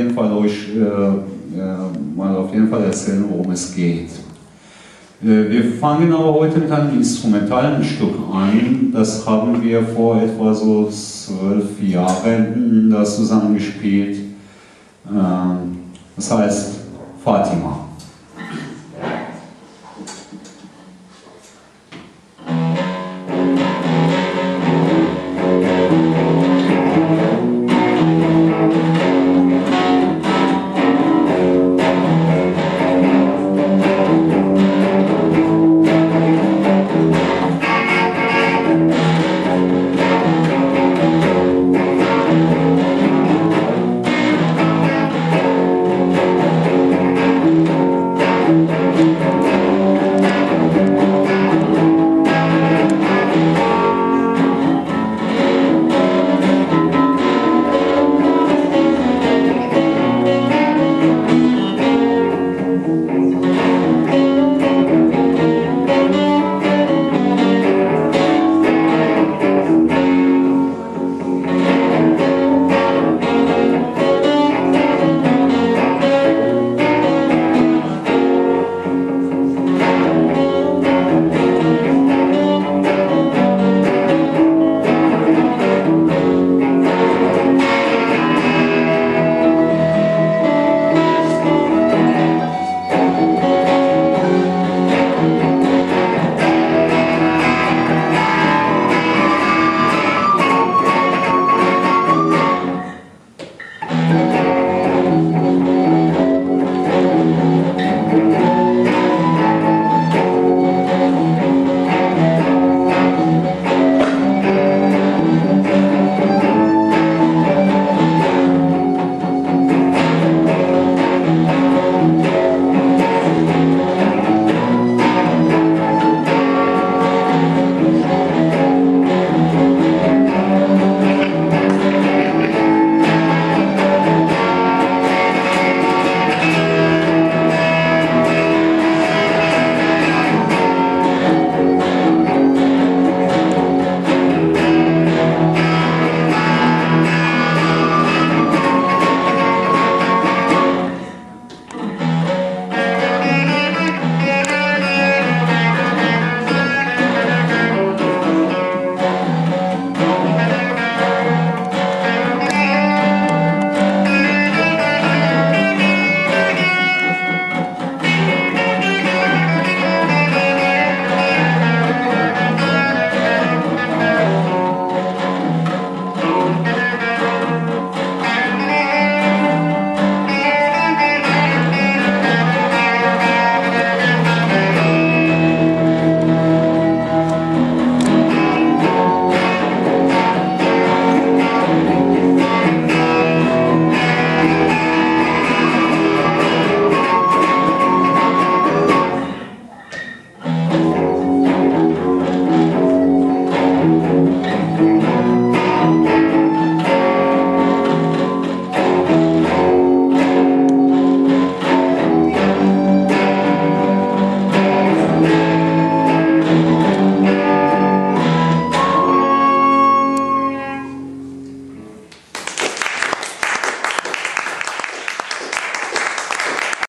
jeden Fall euch äh, äh, mal auf jeden Fall erzählen, worum es geht. Äh, wir fangen aber heute mit einem instrumentalen Stück an. Das haben wir vor etwa so zwölf Jahren das zusammengespielt. Ähm, das heißt Fatima.